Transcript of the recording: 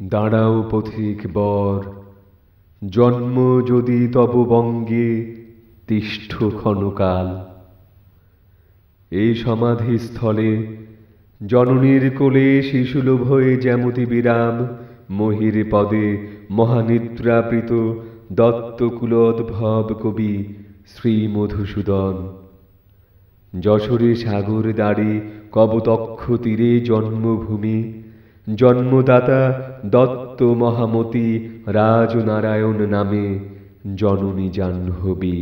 দাঁড়াও পথিক বর, জন্ম যদি তব বঙ্গে তিষ্ঠ ক্ষণকাল। এই সমাধিস্থলে জননীর কোলে শিশুলভ্যোঃ জ্যামতি বিরাম মহীরপদে মহানিদ্রাবৃত দত্তকুলোদ্ভব কবি শ্রীমধুসূদন যশোরে সাগর দাঁড়ে কবতক্ষ তীরে জন্মভূমি জন্মদাতা দত্ত মহামতি রাজনারায়ণ নামে জননী জাহ্নবী।